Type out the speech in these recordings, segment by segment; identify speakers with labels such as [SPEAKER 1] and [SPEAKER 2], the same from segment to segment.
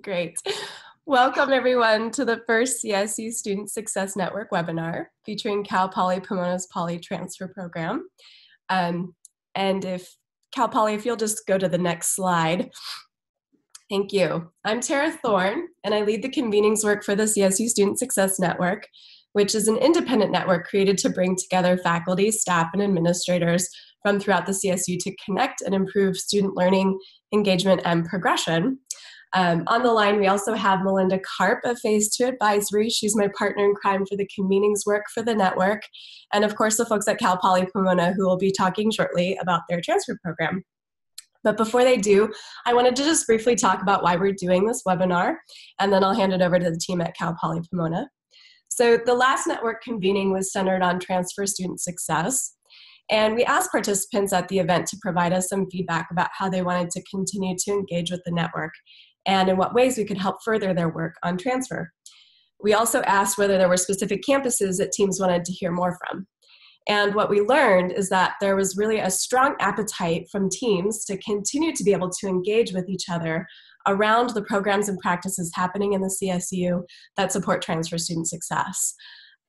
[SPEAKER 1] Great. Welcome everyone to the first CSU Student Success Network webinar featuring Cal Poly Pomona's Poly Transfer Program. Um, and if Cal Poly, if you'll just go to the next slide. Thank you. I'm Tara Thorne, and I lead the convenings work for the CSU Student Success Network, which is an independent network created to bring together faculty, staff, and administrators from throughout the CSU to connect and improve student learning, engagement, and progression. Um, on the line, we also have Melinda Karp of Phase 2 Advisory. She's my partner in crime for the convenings work for the network. And of course, the folks at Cal Poly Pomona who will be talking shortly about their transfer program. But before they do, I wanted to just briefly talk about why we're doing this webinar, and then I'll hand it over to the team at Cal Poly Pomona. So the last network convening was centered on transfer student success. And we asked participants at the event to provide us some feedback about how they wanted to continue to engage with the network and in what ways we could help further their work on transfer. We also asked whether there were specific campuses that teams wanted to hear more from. And what we learned is that there was really a strong appetite from teams to continue to be able to engage with each other around the programs and practices happening in the CSU that support transfer student success.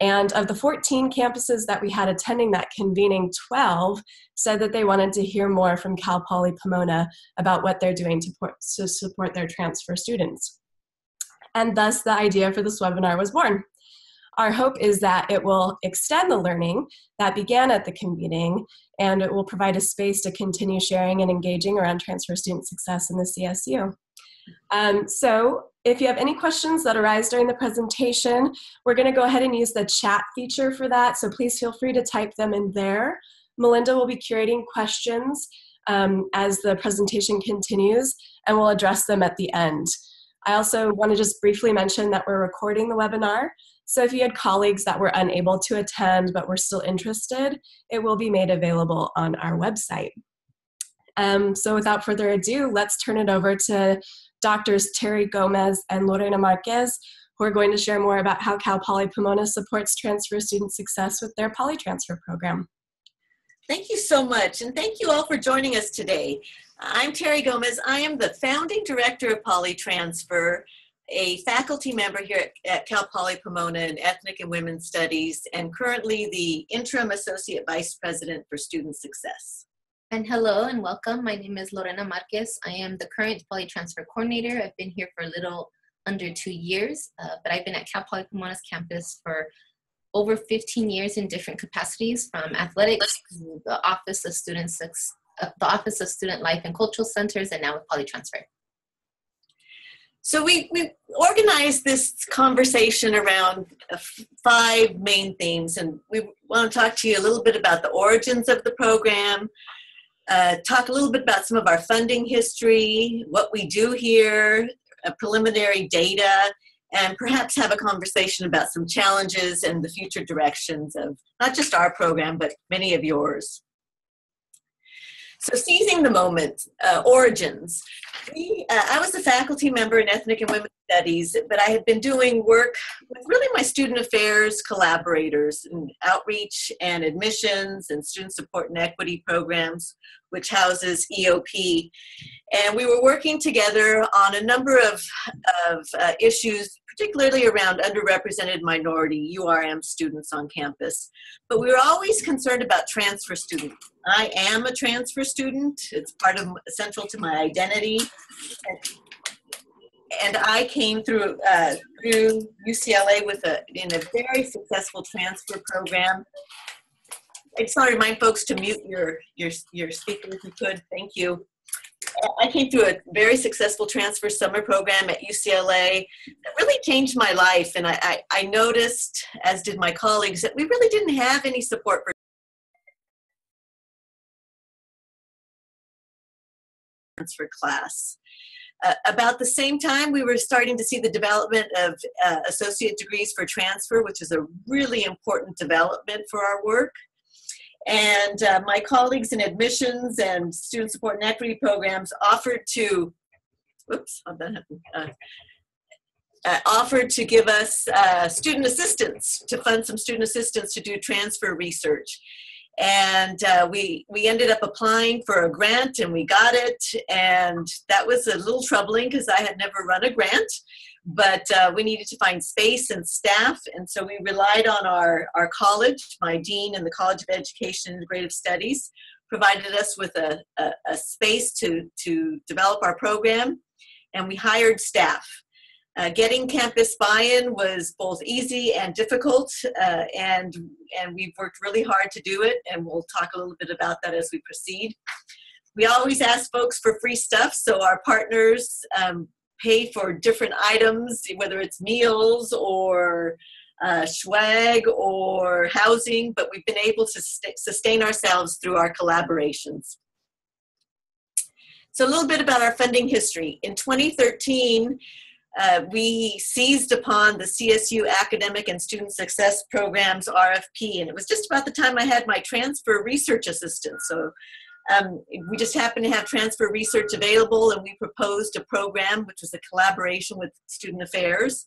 [SPEAKER 1] And of the 14 campuses that we had attending that convening, 12 said that they wanted to hear more from Cal Poly Pomona about what they're doing to, to support their transfer students. And thus, the idea for this webinar was born. Our hope is that it will extend the learning that began at the convening and it will provide a space to continue sharing and engaging around transfer student success in the CSU. Um, so if you have any questions that arise during the presentation, we're going to go ahead and use the chat feature for that. So please feel free to type them in there. Melinda will be curating questions um, as the presentation continues, and we'll address them at the end. I also want to just briefly mention that we're recording the webinar. So if you had colleagues that were unable to attend but were still interested, it will be made available on our website. Um, so without further ado, let's turn it over to Doctors Terri Gomez and Lorena Marquez, who are going to share more about how Cal Poly Pomona supports transfer student success with their Poly Transfer program.
[SPEAKER 2] Thank you so much, and thank you all for joining us today. I'm Terri Gomez. I am the founding director of Poly Transfer, a faculty member here at, at Cal Poly Pomona in Ethnic and Women's Studies, and currently the interim associate vice president for student success.
[SPEAKER 3] And hello and welcome. My name is Lorena Marquez. I am the current Poly Transfer Coordinator. I've been here for a little under two years, uh, but I've been at Cal Poly Pomona's campus for over 15 years in different capacities, from athletics, the Office of Students, uh, the Office of Student Life and Cultural Centers, and now with Poly Transfer.
[SPEAKER 2] So we, we organized this conversation around uh, five main themes, and we want to talk to you a little bit about the origins of the program, uh, talk a little bit about some of our funding history, what we do here, preliminary data, and perhaps have a conversation about some challenges and the future directions of not just our program, but many of yours. So seizing the moment, uh, origins. We, uh, I was a faculty member in ethnic and women's studies, but I had been doing work with really my student affairs collaborators in outreach and admissions and student support and equity programs, which houses EOP. And we were working together on a number of, of uh, issues particularly around underrepresented minority URM students on campus. But we were always concerned about transfer students. I am a transfer student. It's part of central to my identity. And, I came through uh, through UCLA with a in a very successful transfer program. I just want to remind folks to mute your your your speaker if you could. Thank you. I came through a very successful transfer summer program at UCLA that really changed my life. And I, I, I noticed, as did my colleagues, that we really didn't have any support for transfer class. Uh, about the same time, we were starting to see the development of uh, associate degrees for transfer, which is a really important development for our work. And uh, my colleagues in admissions and student support and equity programs offered to, happen? Uh, uh, offered to give us uh, student assistance, to fund some student assistance to do transfer research. and uh, we we ended up applying for a grant and we got it and that was a little troubling because i had never run a grant but uh, we needed to find space and staff and so we relied on our our college my dean in the college of education and integrative studies provided us with a, a, a space to to develop our program and we hired staff uh, getting campus buy-in was both easy and difficult, uh, and and we've worked really hard to do it. And we'll talk a little bit about that as we proceed. We always ask folks for free stuff, so our partners um, pay for different items, whether it's meals or uh, swag or housing. But we've been able to st- sustain ourselves through our collaborations. So a little bit about our funding history. In 2013, uh, we seized upon the CSU Academic and Student Success Programs RFP, and it was just about the time I had my transfer research assistant. So um, we just happened to have transfer research available, and we proposed a program which was a collaboration with Student Affairs.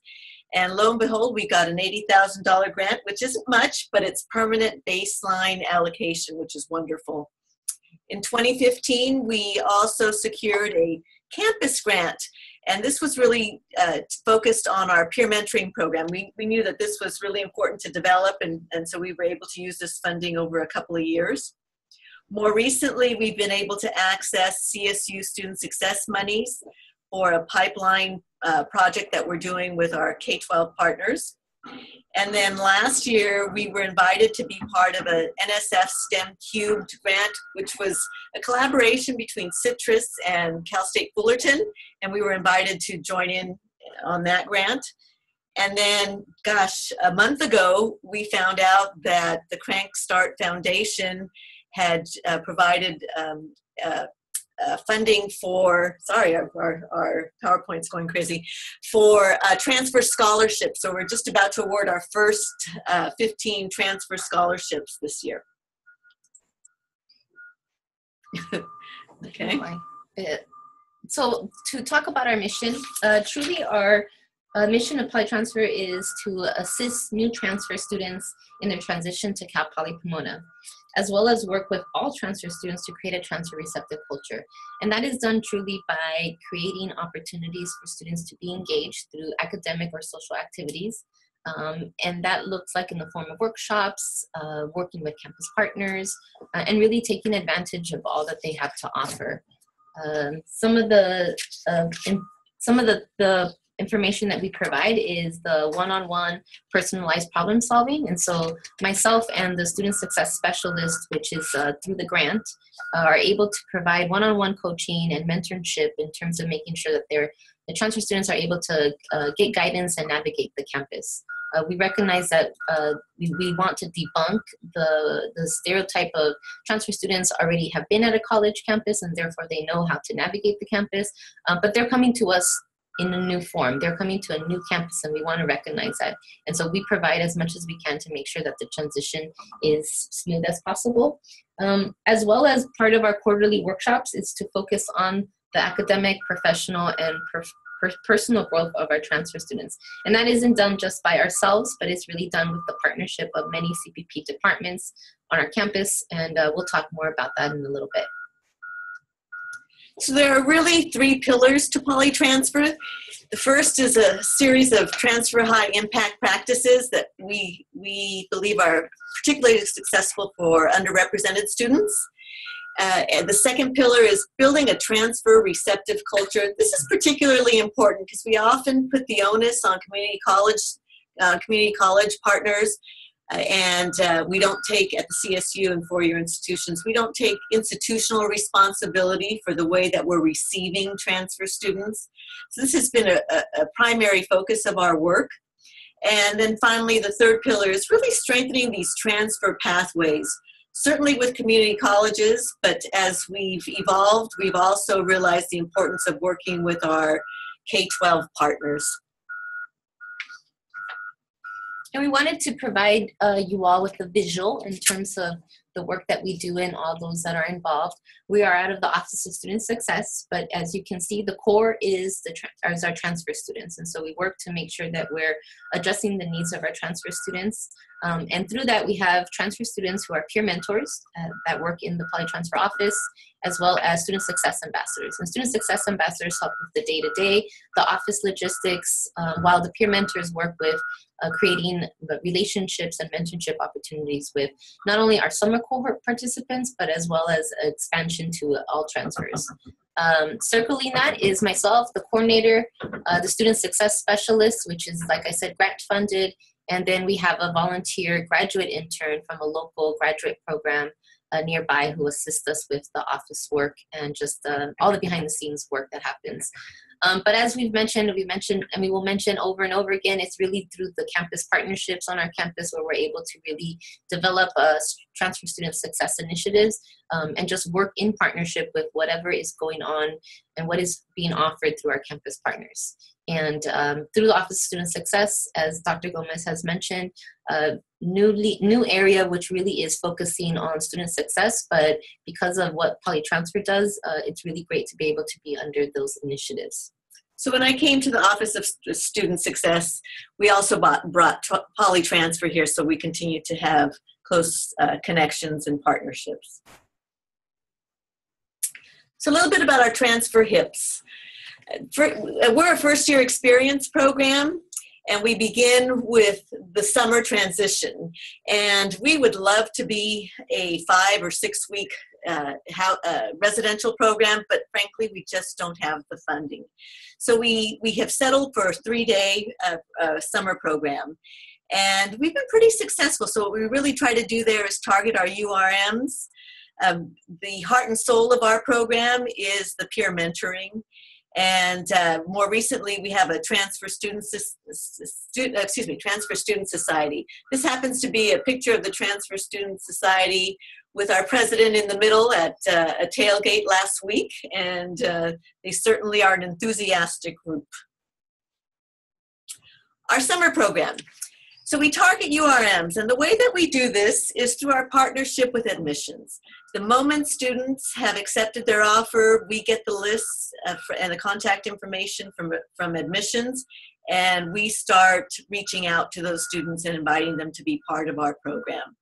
[SPEAKER 2] And lo and behold, we got an $80,000 grant, which isn't much, but it's permanent baseline allocation, which is wonderful. In 2015, we also secured a campus grant and this was really uh, focused on our peer mentoring program. We, we knew that this was really important to develop, and, and so we were able to use this funding over a couple of years. More recently, we've been able to access CSU student success monies for a pipeline uh, project that we're doing with our K 12 partners. And then last year, we were invited to be part of a NSF STEM Cubed grant, which was a collaboration between Citrus and Cal State Fullerton. And we were invited to join in on that grant. And then, gosh, a month ago, we found out that the Crankstart Foundation had uh, provided um, uh, uh, funding for, sorry, our, our, our, PowerPoint's going crazy, for uh, transfer scholarships. So we're just about to award our first uh, 15 transfer scholarships this year. okay.
[SPEAKER 3] So to talk about our mission, uh, truly our uh, mission of Poly Transfer is to assist new transfer students in their transition to Cal Poly Pomona as well as work with all transfer students to create a transfer receptive culture. And that is done truly by creating opportunities for students to be engaged through academic or social activities. Um, and that looks like in the form of workshops, uh, working with campus partners, uh, and really taking advantage of all that they have to offer. Um, some of the uh, some of the, the information that we provide is the one-on-one personalized problem solving. And so myself and the student success specialist which is uh, through the grant uh, are able to provide one-on-one coaching and mentorship in terms of making sure that they're the transfer students are able to uh, get guidance and navigate the campus. Uh, we recognize that uh, we, we want to debunk the, the stereotype of transfer students already have been at a college campus and therefore they know how to navigate the campus, uh, but they're coming to us in a new form. They're coming to a new campus and we want to recognize that. And so we provide as much as we can to make sure that the transition is smooth as possible. Um, as well as part of our quarterly workshops is to focus on the academic, professional, and per- per- personal growth of our transfer students. And that isn't done just by ourselves, but it's really done with the partnership of many CPP departments on our campus. And uh, we'll talk more about that in a little bit.
[SPEAKER 2] So there are really three pillars to polytransfer. The first is a series of transfer high impact practices that we, we believe are particularly successful for underrepresented students. Uh, and the second pillar is building a transfer receptive culture. This is particularly important because we often put the onus on community college, uh, community college partners and uh, we don't take at the CSU and four-year institutions, we don't take institutional responsibility for the way that we're receiving transfer students. So this has been a, a, a primary focus of our work. And then finally, the third pillar is really strengthening these transfer pathways, certainly with community colleges, but as we've evolved, we've also realized the importance of working with our K-12 partners.
[SPEAKER 3] And we wanted to provide uh, you all with a visual in terms of the work that we do and all those that are involved. We are out of the Office of Student Success, but as you can see, the core is the is our transfer students, and so we work to make sure that we're addressing the needs of our transfer students. Um, and through that, we have transfer students who are peer mentors uh, that work in the Poly Transfer office, as well as student success ambassadors. And student success ambassadors help with the day to day, the office logistics, um, while the peer mentors work with uh, creating relationships and mentorship opportunities with not only our summer cohort participants, but as well as expansion to all transfers. Um, circling that is myself, the coordinator, uh, the student success specialist, which is, like I said, grant funded and then we have a volunteer graduate intern from a local graduate program uh, nearby who assist us with the office work and just uh, all the behind the scenes work that happens. Um, but as we've mentioned, we mentioned, and we will mention over and over again, it's really through the campus partnerships on our campus where we're able to really develop uh, transfer student success initiatives um, and just work in partnership with whatever is going on and what is being offered through our campus partners. And um, through the Office of Student Success, as Dr. Gomez has mentioned, a newly, new area which really is focusing on student success, but because of what Polytransfer does, uh, it's really great to be able to be under those initiatives.
[SPEAKER 2] So when I came to the Office of Student Success, we also bought, brought Polytransfer here so we continue to have close uh, connections and partnerships. So a little bit about our transfer HIPs for, we're a first year experience program and we begin with the summer transition. And we would love to be a five or six week uh, how, uh, residential program, but frankly, we just don't have the funding. So we, we have settled for a three day uh, uh summer program. And we've been pretty successful. So, what we really try to do there is target our URMs. Um, the heart and soul of our program is the peer mentoring and uh, more recently, we have a transfer student, stu- excuse me, transfer student society. This happens to be a picture of the transfer student society with our president in the middle at uh, a tailgate last week, and uh, they certainly are an enthusiastic group. Our summer program. So we target URMs, and the way that we do this is through our partnership with admissions. The moment students have accepted their offer, we get the lists uh, and the contact information from, from admissions, and we start reaching out to those students and inviting them to be part of our program.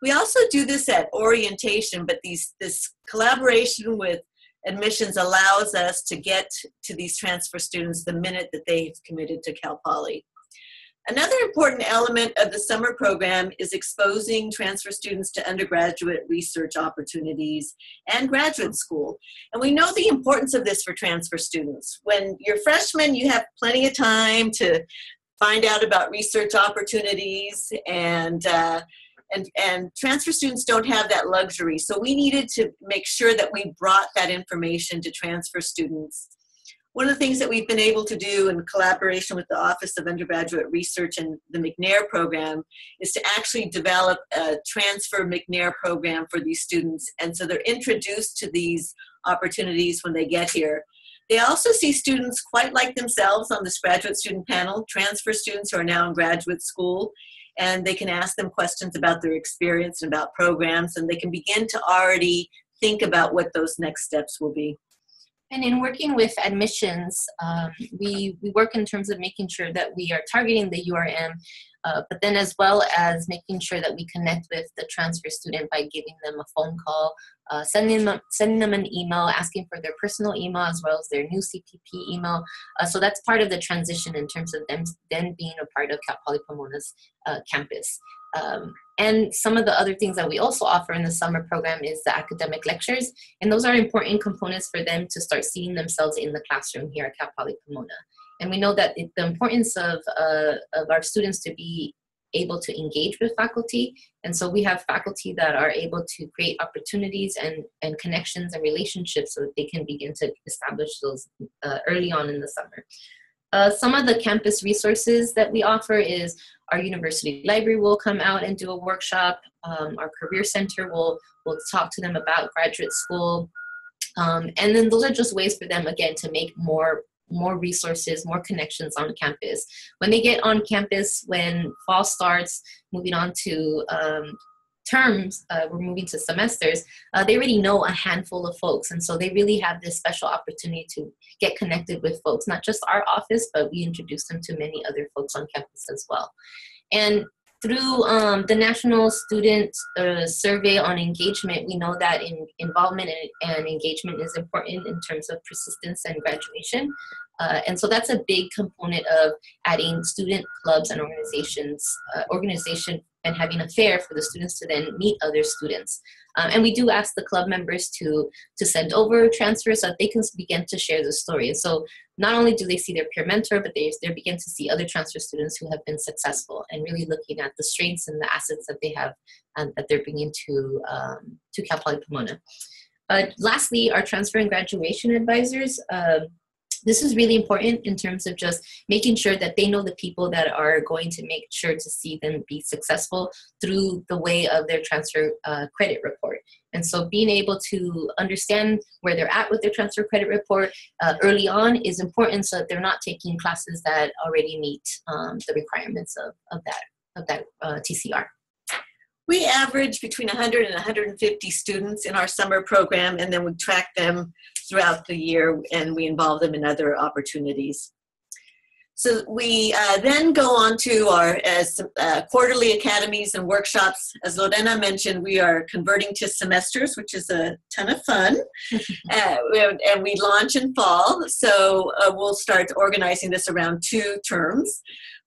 [SPEAKER 2] We also do this at orientation, but these, this collaboration with admissions allows us to get to these transfer students the minute that they've committed to Cal Poly. Another important element of the summer program is exposing transfer students to undergraduate research opportunities and graduate school. And we know the importance of this for transfer students. When you're freshmen, you have plenty of time to find out about research opportunities and uh, and, and transfer students don't have that luxury. So we needed to make sure that we brought that information to transfer students one of the things that we've been able to do in collaboration with the Office of Undergraduate Research and the McNair program is to actually develop a transfer McNair program for these students. And so they're introduced to these opportunities when they get here. They also see students quite like themselves on this graduate student panel, transfer students who are now in graduate school, and they can ask them questions about their experience and about programs, and they can begin to already think about what those next steps will be.
[SPEAKER 3] And in working with admissions, um, we, we work in terms of making sure that we are targeting the URM, uh, but then as well as making sure that we connect with the transfer student by giving them a phone call, uh, sending, them, sending them an email, asking for their personal email as well as their new CPP email. Uh, so that's part of the transition in terms of them then being a part of Cal Poly Pomona's uh, campus. Um, and some of the other things that we also offer in the summer program is the academic lectures. And those are important components for them to start seeing themselves in the classroom here at Cal Poly Pomona. And we know that the importance of, uh, of our students to be able to engage with faculty. And so we have faculty that are able to create opportunities and, and connections and relationships so that they can begin to establish those uh, early on in the summer. Uh, some of the campus resources that we offer is our university library will come out and do a workshop. Um, our career center will will talk to them about graduate school, um, and then those are just ways for them again to make more more resources, more connections on campus. When they get on campus, when fall starts, moving on to um, terms, uh, we're moving to semesters, uh, they already know a handful of folks. And so they really have this special opportunity to get connected with folks, not just our office, but we introduce them to many other folks on campus as well. And through um, the National Student uh, Survey on Engagement, we know that in, involvement and, and, engagement is important in terms of persistence and graduation. Uh, and so that's a big component of adding student clubs and organizations, uh, organization and having a fair for the students to then meet other students. Um, and we do ask the club members to, to send over transfers so that they can begin to share the story. And so not only do they see their peer mentor, but they, they begin to see other transfer students who have been successful and really looking at the strengths and the assets that they have and that they're bringing to, um, to Cal Poly Pomona. Uh, lastly, our transfer and graduation advisors, uh, this is really important in terms of just making sure that they know the people that are going to make sure to see them be successful through the way of their transfer uh, credit report. And so being able to understand where they're at with their transfer credit report uh, early on is important so that they're not taking classes that already meet um, the requirements of, of that, of that uh, TCR.
[SPEAKER 2] We average between 100 and 150 students in our summer program, and then we track them throughout the year and we involve them in other opportunities. So we uh, then go on to our as uh, quarterly academies and workshops. As Lorena mentioned, we are converting to semesters, which is a ton of fun. uh, and we launch in fall, so uh, we'll start organizing this around two terms.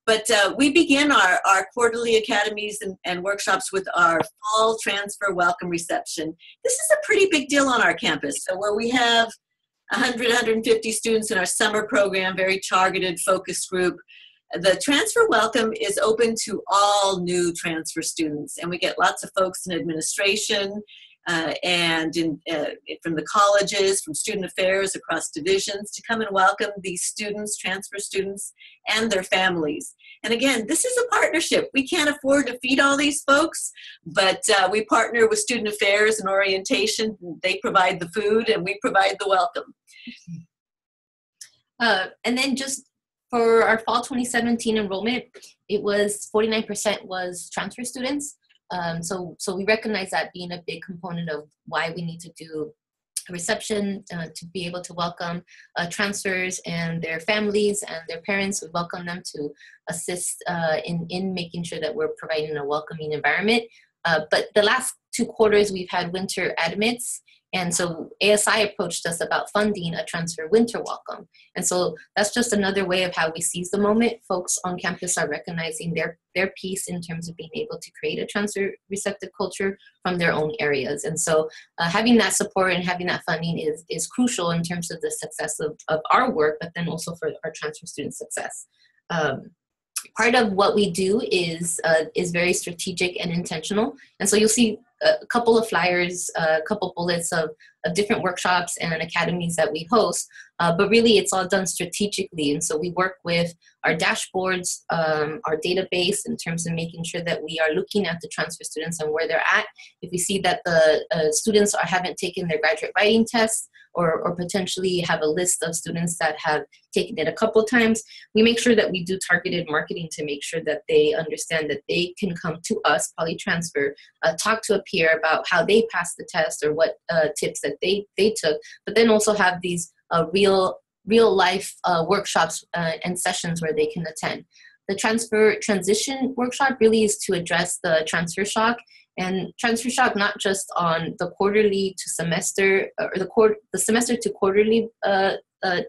[SPEAKER 2] But uh, we begin our, our quarterly academies and, and workshops with our fall transfer welcome reception. This is a pretty big deal on our campus. So where we have 100, 150 students in our summer program, very targeted focus group, the transfer welcome is open to all new transfer students. And we get lots of folks in administration uh, and in, uh, from the colleges, from student affairs across divisions to come and welcome these students, transfer students, and their families. And again, this is a partnership. We can't afford to feed all these folks, but uh, we partner with student affairs and orientation. They provide the food and we provide the welcome.
[SPEAKER 3] Uh, and then just for our fall 2017 enrollment, it was 49% was transfer students. Um, so, so we recognize that being a big component of why we need to do reception uh, to be able to welcome uh, transfers and their families and their parents. We welcome them to assist uh, in, in making sure that we're providing a welcoming environment. Uh, but the last two quarters, we've had winter admits and so ASI approached us about funding a transfer winter welcome. And so that's just another way of how we seize the moment. Folks on campus are recognizing their, their piece in terms of being able to create a transfer receptive culture from their own areas. And so uh, having that support and having that funding is, is crucial in terms of the success of, of our work, but then also for our transfer student success. Um, part of what we do is uh, is very strategic and intentional and so you'll see a couple of flyers, a couple bullets of, of different workshops and academies that we host. Uh, but really, it's all done strategically. And so we work with our dashboards, um, our database in terms of making sure that we are looking at the transfer students and where they're at. If we see that the uh, students are, haven't taken their graduate writing tests, or, or potentially have a list of students that have taken it a couple times, we make sure that we do targeted marketing to make sure that they understand that they can come to us, Polytransfer, uh, talk to a peer about how they passed the test or what uh, tips that they, they took, but then also have these uh, real real life uh, workshops uh, and sessions where they can attend. The transfer transition workshop really is to address the transfer shock and transfer shock not just on the quarterly to semester or the quarter the semester to quarterly uh, uh,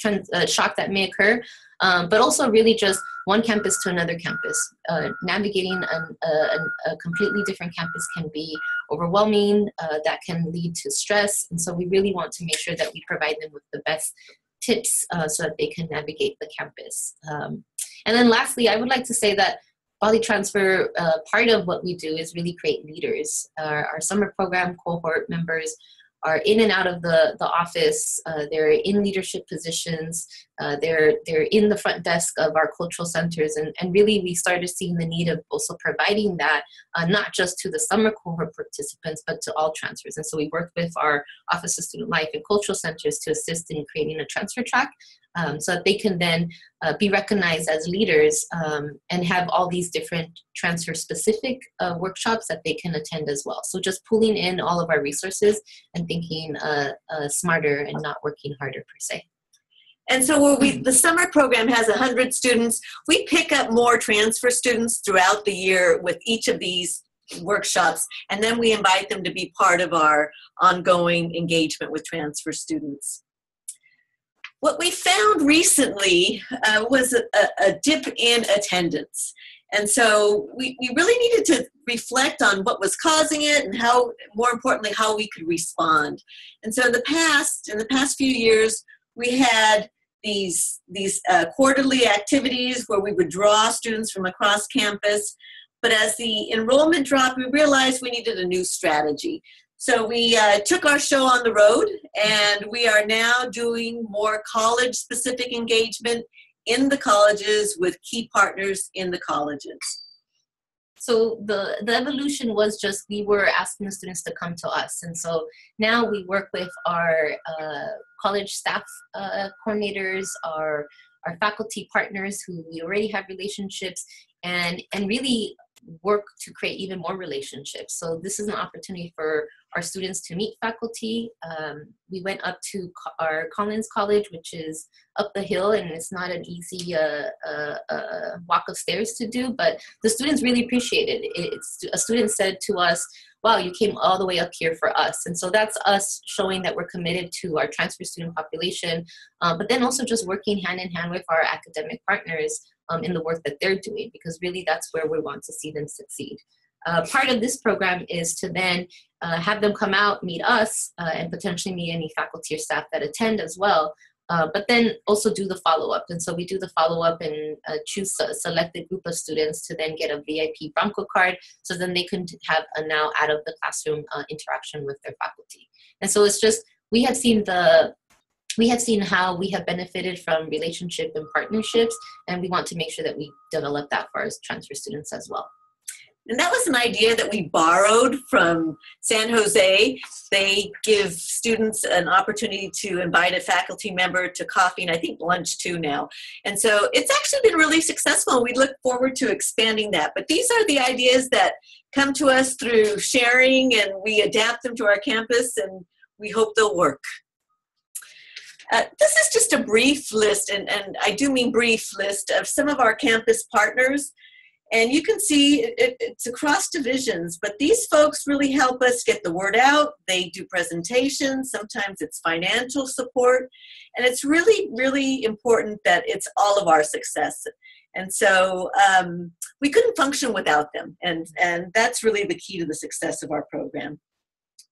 [SPEAKER 3] trans, uh, shock that may occur um, but also really just one campus to another campus uh, navigating an, a, a, completely different campus can be overwhelming uh, that can lead to stress and so we really want to make sure that we provide them with the best tips uh, so that they can navigate the campus um, and then lastly i would like to say that Poly Transfer, uh, part of what we do is really create leaders. Our summer program cohort members are in and out of the, the office. Uh, they're in leadership positions. Uh, they're, they're in the front desk of our cultural centers. And, and really, we started seeing the need of also providing that, uh, not just to the summer cohort participants, but to all transfers. And so we worked with our Office of Student Life and Cultural Centers to assist in creating a transfer track um, so that they can then uh, be recognized as leaders um, and have all these different transfer specific uh, workshops that they can attend as well. So just pulling in all of our resources and thinking uh, uh smarter and not working harder per se.
[SPEAKER 2] And so we the summer program has 100 students, we pick up more transfer students throughout the year with each of these workshops and then we invite them to be part of our ongoing engagement with transfer students. What we found recently uh, was a, a, dip in attendance. And so we, we really needed to reflect on what was causing it and how, more importantly, how we could respond. And so in the past, in the past few years, we had these, these uh, quarterly activities where we would draw students from across campus. But as the enrollment dropped, we realized we needed a new strategy. So we uh, took our show on the road, and we are now doing more college specific engagement in the colleges with key partners in the colleges.
[SPEAKER 3] So the, the evolution was just we were asking the students to come to us. And so now we work with our uh, college staff uh, coordinators, our, our faculty partners who we already have relationships, and, and really work to create even more relationships. So this is an opportunity for our students to meet faculty. Um, we went up to co- our Collins College, which is up the hill, and it's not an easy uh, uh, uh, walk of stairs to do, but the students really appreciated it. It's, a student said to us, wow, you came all the way up here for us. And so that's us showing that we're committed to our transfer student population, um, but then also just working hand in hand with our academic partners um, in the work that they're doing, because really that's where we want to see them succeed. Uh, part of this program is to then uh, have them come out, meet us, uh, and potentially meet any faculty or staff that attend as well. Uh, but then also do the follow up. And so we do the follow up and uh, choose a selected group of students to then get a VIP Bronco card so then they can have a now out of the classroom uh, interaction with their faculty. And so it's just, we have seen the we have seen how we have benefited from relationship and partnerships, and we want to make sure that we develop that for our transfer students as well.
[SPEAKER 2] And that was an idea that we borrowed from San Jose. They give students an opportunity to invite a faculty member to coffee and I think lunch too now. And so it's actually been really successful. And We look forward to expanding that. But these are the ideas that come to us through sharing and we adapt them to our campus and we hope they'll work. Uh, this is just a brief list, and, and I do mean brief list, of some of our campus partners. And you can see it, it's across divisions, but these folks really help us get the word out. They do presentations, sometimes it's financial support, and it's really, really important that it's all of our success. And so um, we couldn't function without them, and, and that's really the key to the success of our program.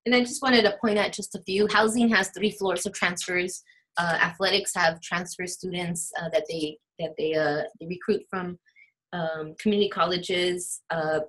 [SPEAKER 3] And I just wanted to point out just a few. Housing has three floors of transfers. Uh, athletics have transfer students uh, that they that they, uh, they recruit from um, community colleges. Uh,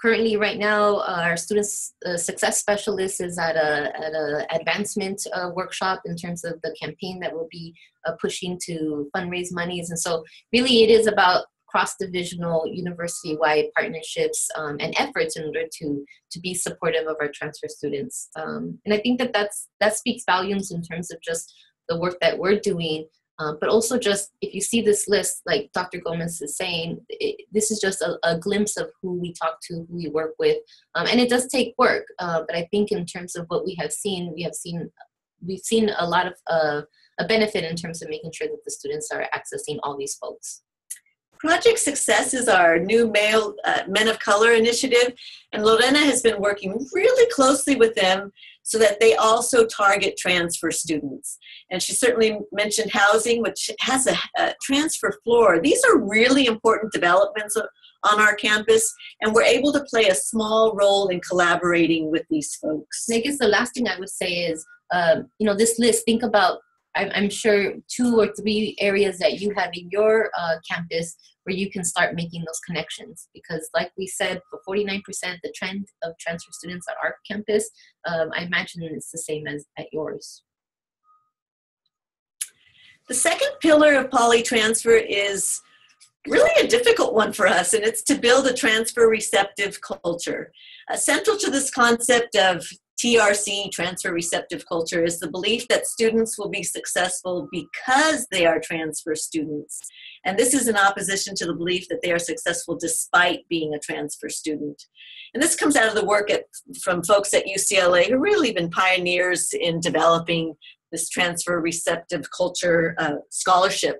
[SPEAKER 3] currently, right now, uh, our students uh, success specialist is at a at a advancement uh, workshop in terms of the campaign that we'll be pushing to fundraise monies, and so really, it is about cross-divisional university-wide partnerships um, and efforts in order to to be supportive of our transfer students um, and i think that that's that speaks volumes in terms of just the work that we're doing um, but also just if you see this list, like Dr. Gomez is saying, it, this is just a, a, glimpse of who we talk to, who we work with, um, and it does take work. Uh, but I think in terms of what we have seen, we have seen we've seen a lot of uh, a benefit in terms of making sure that the students are accessing all these folks.
[SPEAKER 2] Project Success is our new male uh, men of color initiative, and Lorena has been working really closely with them so that they also target transfer students. And she certainly mentioned housing, which has a, a transfer floor. These are really important developments on our campus, and we're able to play a small role in collaborating with these folks.
[SPEAKER 3] I guess the last thing I would say is, um, you know, this list, think about I'm sure two or three areas that you have in your uh, campus where you can start making those connections. Because, like we said, for 49%, the trend of transfer students at our campus, um, I imagine it's the same as at yours.
[SPEAKER 2] The second pillar of poly transfer is really a difficult one for us, and it's to build a transfer receptive culture. Uh, central to this concept of TRC, transfer receptive culture, is the belief that students will be successful because they are transfer students. And this is in opposition to the belief that they are successful despite being a transfer student. And this comes out of the work at, from folks at UCLA who really been pioneers in developing this transfer receptive culture uh, scholarship.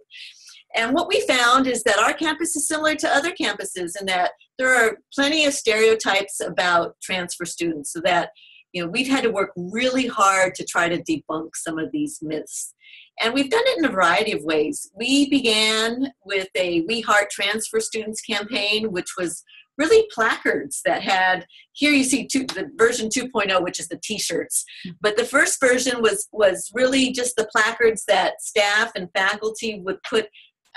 [SPEAKER 2] And what we found is that our campus is similar to other campuses in that there are plenty of stereotypes about transfer students, so that you know we've had to work really hard to try to debunk some of these myths. And we've done it in a variety of ways. We began with a We Heart Transfer Students campaign, which was really placards that had here you see two, the version 2.0 which is the t-shirts but the first version was was really just the placards that staff and faculty would put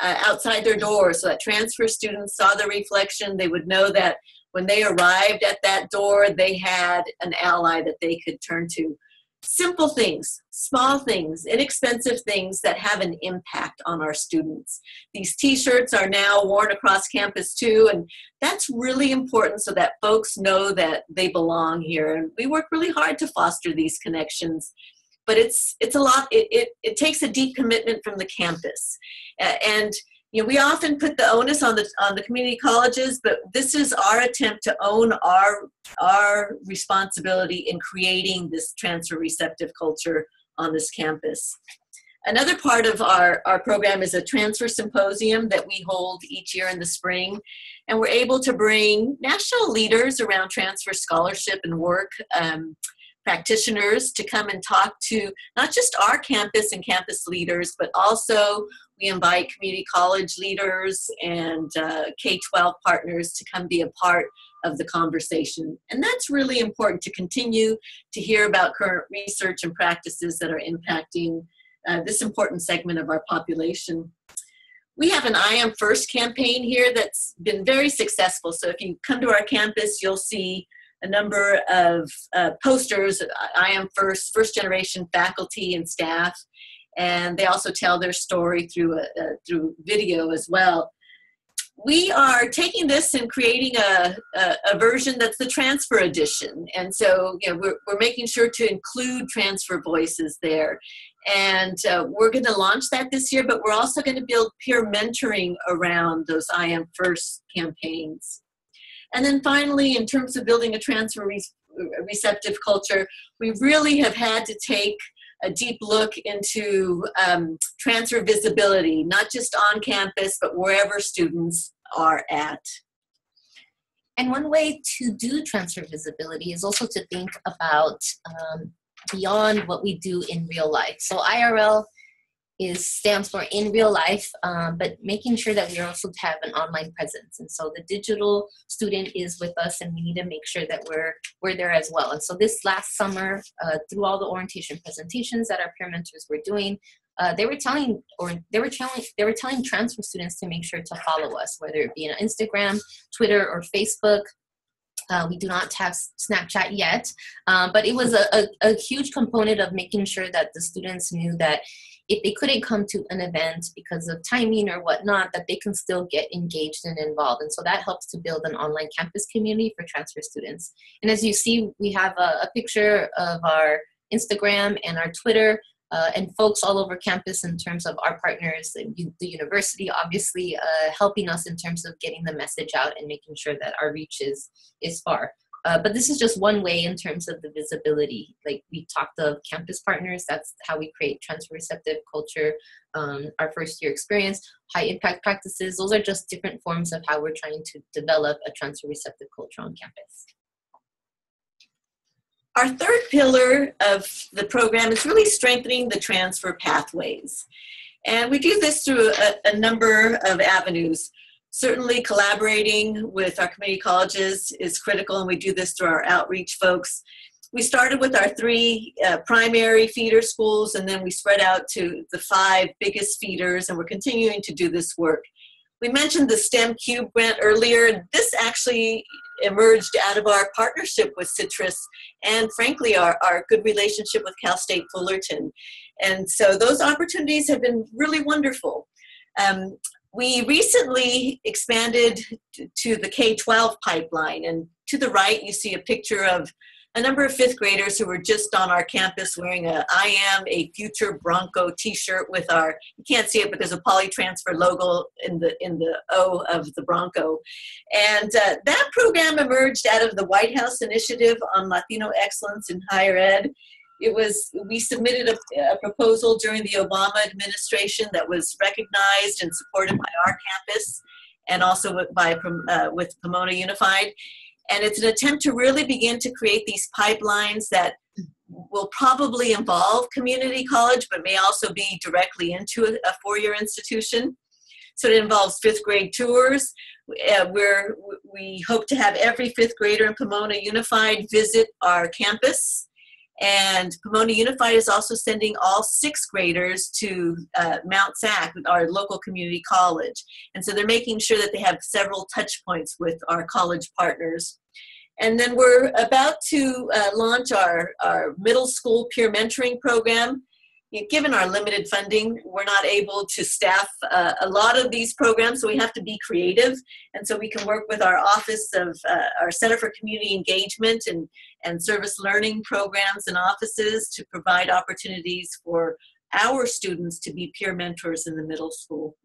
[SPEAKER 2] uh, outside their doors so that transfer students saw the reflection they would know that when they arrived at that door they had an ally that they could turn to simple things, small things, inexpensive things that have an impact on our students. These t shirts are now worn across campus too, and that's really important so that folks know that they belong here. And we work really hard to foster these connections. But it's it's a lot. It, it, it takes a deep commitment from the campus, and you know, we often put the onus on the on the community colleges, but this is our attempt to own our our responsibility in creating this transfer receptive culture on this campus. Another part of our, our program is a transfer symposium that we hold each year in the spring. And we're able to bring national leaders around transfer scholarship and work, um, practitioners to come and talk to not just our campus and campus leaders, but also we invite community college leaders and uh, K 12 partners to come be a part of the conversation. And that's really important to continue to hear about current research and practices that are impacting uh, this important segment of our population. We have an I Am First campaign here that's been very successful. So if you come to our campus, you'll see a number of uh, posters, I Am First, first generation faculty and staff and they also tell their story through a, a, through video as well. We are taking this and creating a, a, a, version that's the transfer edition, and so you know we're we're making sure to include transfer voices there, and uh, we're going to launch that this year. But we're also going to build peer mentoring around those I Am First campaigns. And then finally, in terms of building a transfer re- receptive culture, we really have had to take a deep look into um, transfer visibility, not just on campus, but wherever students are at.
[SPEAKER 3] And one way to do transfer visibility is also to think about um, beyond what we do in real life. So IRL is stands for in real life, um, but making sure that we also have an online presence. And so the digital student is with us, and we need to make sure that we're we're there as well. And so this last summer, uh, through all the orientation presentations that our peer mentors were doing, uh, they were telling or they were telling they were telling transfer students to make sure to follow us, whether it be on Instagram, Twitter, or Facebook. Uh, we do not have Snapchat yet, um, but it was a, a, a huge component of making sure that the students knew that if they couldn't come to an event because of timing or whatnot, that they can still get engaged and involved. And so that helps to build an online campus community for transfer students. And as you see, we have a, a picture of our Instagram and our Twitter. Uh, and folks all over campus in terms of our partners, the university obviously uh, helping us in terms of getting the message out and making sure that our reach is, is far. Uh, but this is just one way in terms of the visibility. Like we talked of campus partners, that's how we create transfer receptive culture. Um, our first year experience, high impact practices, those are just different forms of how we're trying to develop a transfer receptive culture on campus.
[SPEAKER 2] Our third pillar of the program is really strengthening the transfer pathways. And we do this through a, a number of avenues certainly collaborating with our community colleges is critical and we do this through our outreach folks. We started with our three uh, primary feeder schools and then we spread out to the five biggest feeders and we're continuing to do this work. We mentioned the stem cube grant earlier. This actually emerged out of our partnership with citrus and frankly our, our good relationship with cal state fullerton. And so those opportunities have been really wonderful. Um, we recently expanded to the K 12 pipeline, and to the right, you see a picture of a number of fifth graders who were just on our campus wearing a I am a future Bronco t-shirt with our you can't see it but there's a poly transfer logo in the in the O of the Bronco. And uh, that program emerged out of the White House initiative on Latino excellence in higher ed it was we submitted a, a, proposal during the Obama administration that was recognized and supported by our campus and also with, by uh, with Pomona Unified and it's an attempt to really begin to create these pipelines that will probably involve community college, but may also be directly into a, a four-year institution. So it involves fifth grade tours, uh, where we hope to have every fifth grader in Pomona Unified visit our campus. And Pomona Unified is also sending all sixth graders to uh, Mount SAC, our local community college. And so they're making sure that they have several touch points with our college partners. And then we're about to uh, launch our, our middle school peer mentoring program. Given our limited funding, we're not able to staff uh, a lot of these programs, so we have to be creative. And so we can work with our Office of uh, our Center for Community Engagement and, and Service Learning programs and offices to provide opportunities for our students to be peer mentors in the middle school.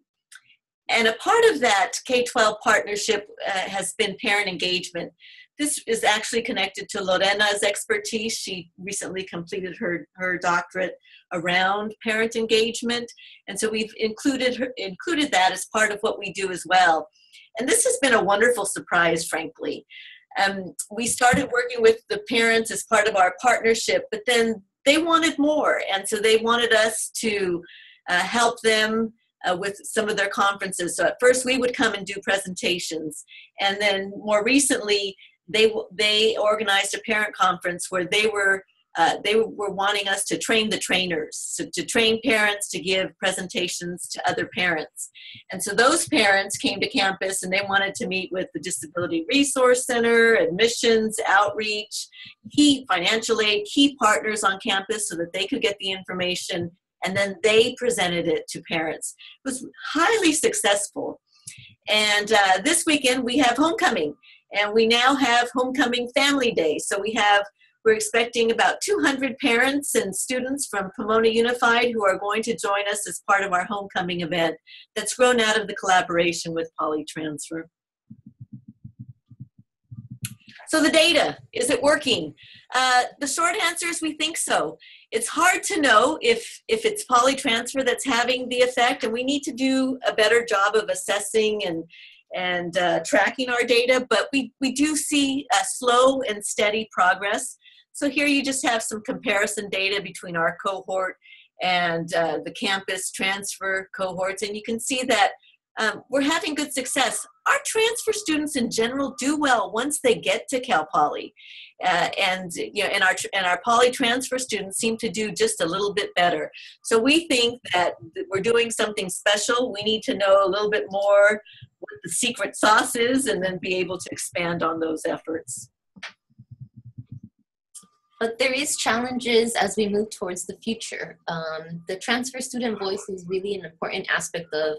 [SPEAKER 2] And a part of that K 12 partnership uh, has been parent engagement. This is actually connected to Lorena's expertise. She recently completed her, her doctorate around parent engagement. And so we've included, her, included that as part of what we do as well. And this has been a wonderful surprise, frankly. Um, we started working with the parents as part of our partnership, but then they wanted more. And so they wanted us to uh, help them uh, with some of their conferences. So at first we would come and do presentations. And then more recently, they they organized a parent conference where they were uh, they were wanting us to train the trainers, so to train parents to give presentations to other parents. And so those parents came to campus and they wanted to meet with the Disability Resource Center, admissions, outreach, key financial aid, key partners on campus so that they could get the information and then they presented it to parents. It was highly successful. And uh, this weekend we have homecoming and we now have homecoming family day. So we have we're expecting about 200 parents and students from Pomona Unified who are going to join us as part of our homecoming event that's grown out of the collaboration with Polytransfer. So the data, is it working? Uh, the short answer is we think so. It's hard to know if, if it's Polytransfer that's having the effect, and we need to do a better job of assessing and, and uh, tracking our data, but we, we do see a slow and steady progress. So here you just have some comparison data between our cohort and uh, the campus transfer cohorts, and you can see that um, we're having good success. Our transfer students in general do well once they get to Cal Poly. Uh, and you know, and our and our poly transfer students seem to do just a little bit better. So we think that we're doing something special. We need to know a little bit more what the secret sauce is, and then be able to expand on those efforts.
[SPEAKER 3] But there is challenges as we move towards the future. Um, the transfer student voice is really an important aspect of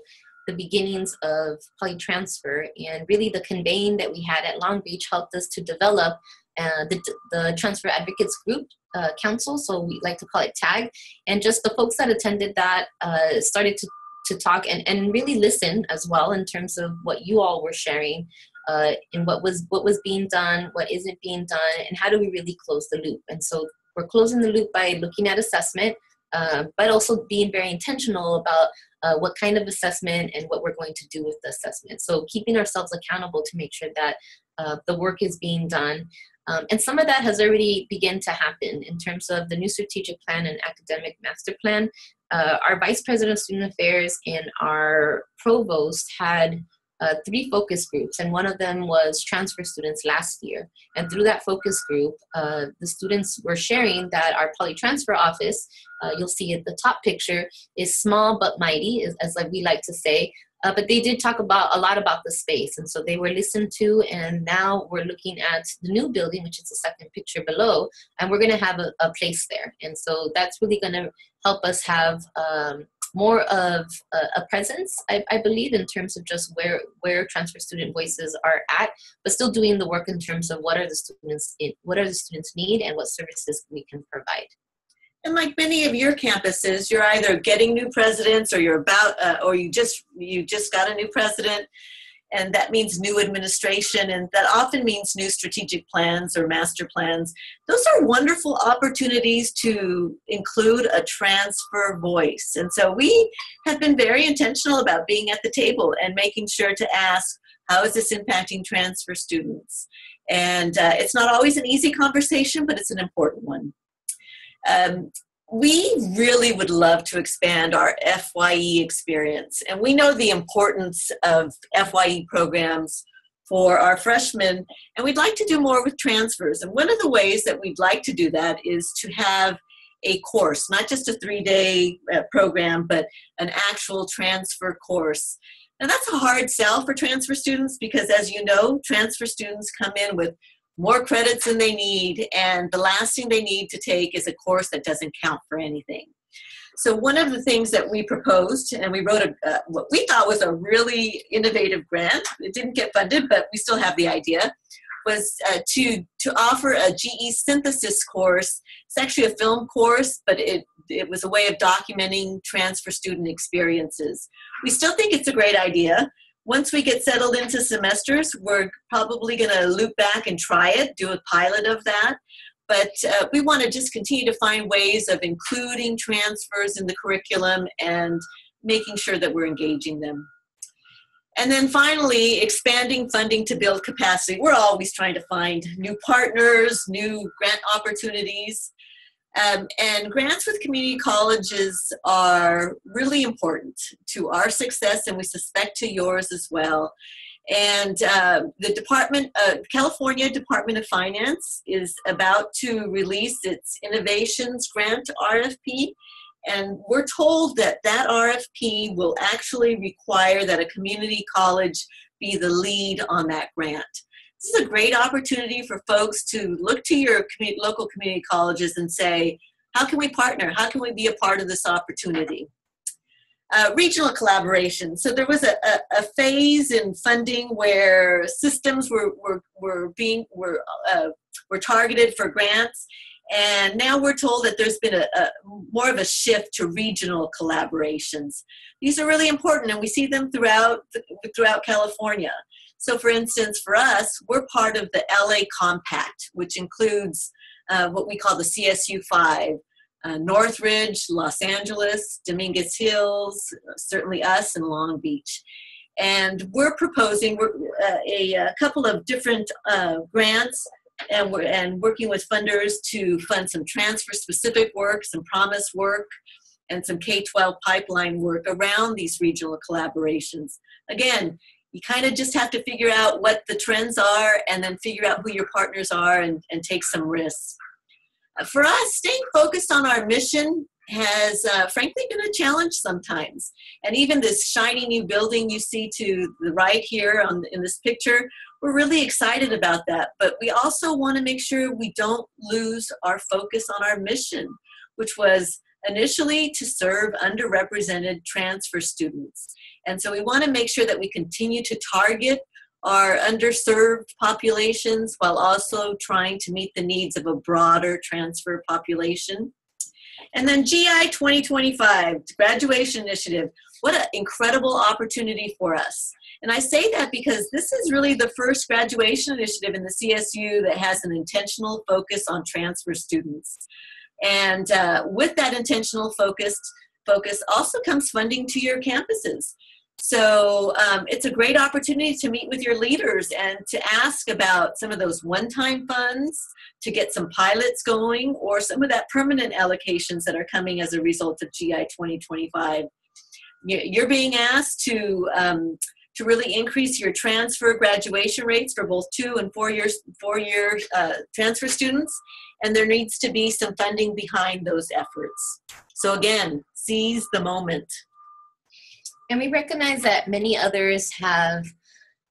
[SPEAKER 3] the beginnings of polytransfer and really the conveying that we had at Long Beach helped us to develop uh, the, the Transfer Advocates Group uh, Council, so we like to call it TAG, and just the folks that attended that uh, started to, to talk and, and really listen as well in terms of what you all were sharing uh, and what was what was being done, what isn't being done, and how do we really close the loop. And so we're closing the loop by looking at assessment, uh, but also being very intentional about uh, what kind of assessment and what we're going to do with the assessment. So keeping ourselves accountable to make sure that uh, the work is being done. Um, and some of that has already begun to happen in terms of the new strategic plan and academic master plan. Uh, our vice president of student affairs and our provost had uh, three focus groups, and one of them was transfer students last year. And through that focus group, uh, the students were sharing that our poly transfer office, uh, you'll see at the top picture, is small but mighty, as, as we like to say. Uh, but they did talk about a lot about the space, and so they were listened to. And now we're looking at the new building, which is the second picture below, and we're going to have a, a, place there. And so that's really going to help us have um, more of a, a presence, I, I, believe, in terms of just where where transfer student voices are at, but still doing the work in terms of what are the students in, what are the students need and what services we can provide.
[SPEAKER 2] And like many of your campuses, you're either getting new presidents or you're about, uh, or you just you just got a new president and that means new administration and that often means new strategic plans or master plans. Those are wonderful opportunities to include a transfer voice. And so we have been very intentional about being at the table and making sure to ask how is this impacting transfer students? And uh, it's not always an easy conversation but it's an important one. Um, we really would love to expand our FYE experience. And we know the importance of FYE programs for our freshmen, and we'd like to do more with transfers. And one of the ways that we'd like to do that is to have a course, not just a three day uh, program, but an actual transfer course. And that's a hard sell for transfer students because, as you know, transfer students come in with more credits than they need, and the last thing they need to take is a course that doesn't count for anything. So one of the things that we proposed, and we wrote a, uh, what we thought was a really innovative grant. It didn't get funded, but we still have the idea. Was uh, to to offer a GE synthesis course. It's actually a film course, but it it was a way of documenting transfer student experiences. We still think it's a great idea once we get settled into semesters, we're probably going to loop back and try it, do a pilot of that. But uh, we want to just continue to find ways of including transfers in the curriculum and making sure that we're engaging them. And then finally, expanding funding to build capacity. We're always trying to find new partners, new grant opportunities. Um, and grants with community colleges are really important to our success, and we suspect to yours as well. And uh, the Department, uh, California Department of Finance is about to release its Innovations Grant RFP. And we're told that that RFP will actually require that a community college be the lead on that grant. This is a great opportunity for folks to look to your community, local community colleges and say, how can we partner? How can we be a part of this opportunity? Uh, regional collaboration. So there was a, a, a, phase in funding where systems were, were, were being were, uh, were targeted for grants, and now we're told that there's been a, a, more of a shift to regional collaborations. These are really important, and we see them throughout throughout California. So, for instance, for us, we're part of the LA Compact, which includes uh, what we call the CSU 5, uh, Northridge, Los Angeles, Dominguez Hills, certainly us, and Long Beach. And we're proposing we're, uh, a, a, couple of different uh, grants and, we're, and working with funders to fund some transfer specific work, some promise work, and some K 12 pipeline work around these regional collaborations. Again, you kind of just have to figure out what the trends are and then figure out who your partners are and, and take some risks. Uh, for us, staying focused on our mission has uh, frankly been a challenge sometimes. And even this shiny new building you see to the right here on, in this picture, we're really excited about that. But we also want to make sure we don't lose our focus on our mission, which was initially to serve underrepresented transfer students. And so we want to make sure that we continue to target our underserved populations while also trying to meet the needs of a broader transfer population. And then GI 2025, Graduation Initiative. What an incredible opportunity for us. And I say that because this is really the first graduation initiative in the CSU that has an intentional focus on transfer students. And uh, with that intentional focus, focus also comes funding to your campuses. So um, it's a great opportunity to meet with your leaders and to ask about some of those one-time funds to get some pilots going or some of that permanent allocations that are coming as a result of GI 2025. You're being asked to um, to really increase your transfer graduation rates for both two and four years four year uh, transfer students, and there needs to be some funding behind those efforts. So again, seize the moment.
[SPEAKER 3] And we recognize that many others have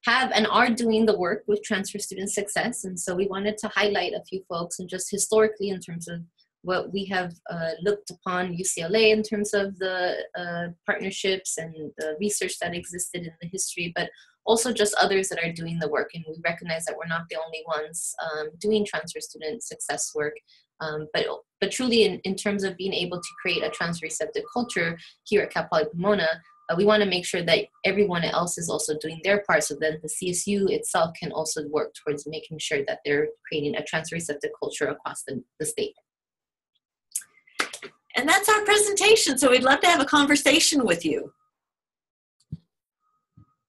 [SPEAKER 3] have and are doing the work with transfer student success. And so we wanted to highlight a few folks and just historically in terms of what we have uh, looked upon UCLA in terms of the uh, partnerships and the research that existed in the history, but also just others that are doing the work. And we recognize that we're not the only ones um, doing transfer student success work. Um, but but truly, in, in terms of being able to create a transfer receptive culture here at Cal Poly Pomona, uh, we want to make sure that everyone else is also doing their part so then the CSU itself can also work towards making sure that they're creating a transfer receptive culture across the, the state.
[SPEAKER 2] And that's our presentation. So we'd love to have a conversation with you.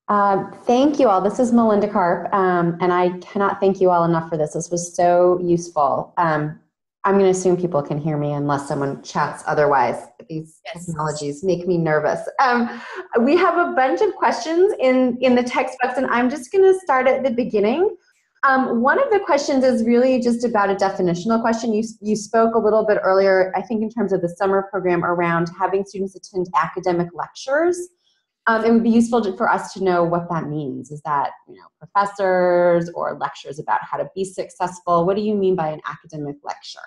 [SPEAKER 4] Uh, thank you all. This is Melinda Karp, um, and I cannot thank you all enough for this. This was so useful. Um, I'm going to assume people can hear me unless someone chats otherwise. These yes. technologies make me nervous. Um, we have a bunch of questions in, in the text box, and I'm just going to start at the beginning. Um, one of the questions is really just about a definitional question. You, you spoke a little bit earlier, I think, in terms of the summer program around having students attend academic lectures. Um, it would be useful to, for us to know what that means. Is that you know professors or lectures about how to be successful? What do you mean by an academic lecture?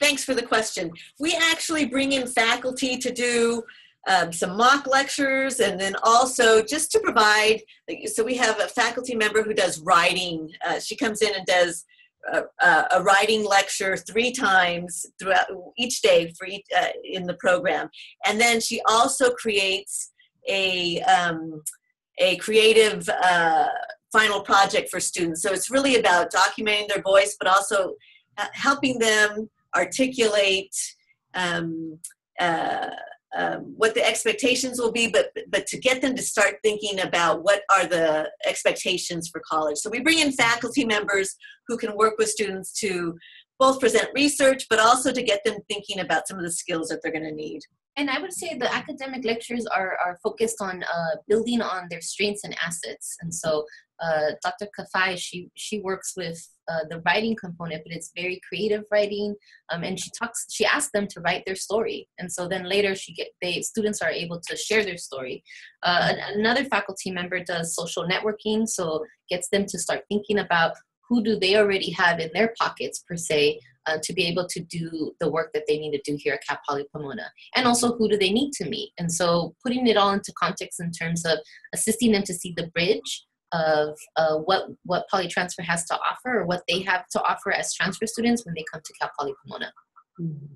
[SPEAKER 2] Thanks for the question. We actually bring in faculty to do um, some mock lectures and then also just to provide, so we have a faculty member who does writing. Uh, she comes in and does a, a, writing lecture three times throughout each day for each, uh, in the program. And then she also creates a, um, a creative uh, final project for students. So it's really about documenting their voice, but also uh, helping them articulate um, uh, um, what the expectations will be, but but to get them to start thinking about what are the expectations for college. So we bring in faculty members who can work with students to both present research, but also to get them thinking about some of the skills that they're going to need.
[SPEAKER 3] And I would say the academic lectures are, are focused on uh, building on their strengths and assets. And so uh, Dr. Kafai, she, she works with uh, the writing component, but it's very creative writing. Um, and she talks, she asks them to write their story. And so then later she get, they, students are able to share their story. Uh, another faculty member does social networking, so gets them to start thinking about who do they already have in their pockets per se uh, to be able to do the work that they need to do here at Cal Poly Pomona and also who do they need to meet and so putting it all into context in terms of assisting them to see the bridge of uh, what what Poly Transfer has to offer or what they have to offer as transfer students when they come to Cal Poly Pomona.
[SPEAKER 4] Mm-hmm.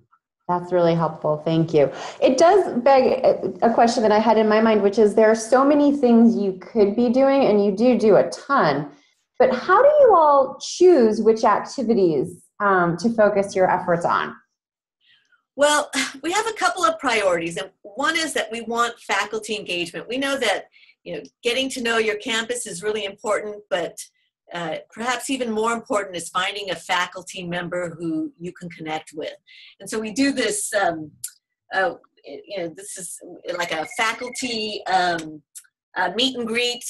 [SPEAKER 4] That's really helpful. Thank you. It does beg a question that I had in my mind, which is there are so many things you could be doing, and you do do a ton. But how do you all choose which activities um, to focus your efforts on?
[SPEAKER 2] Well, we have a couple of priorities, and one is that we want faculty engagement. We know that you know getting to know your campus is really important, but uh, perhaps even more important is finding a faculty member who you can connect with. And so we do this. Um, uh, you know, this is like a faculty um, uh, meet and greet,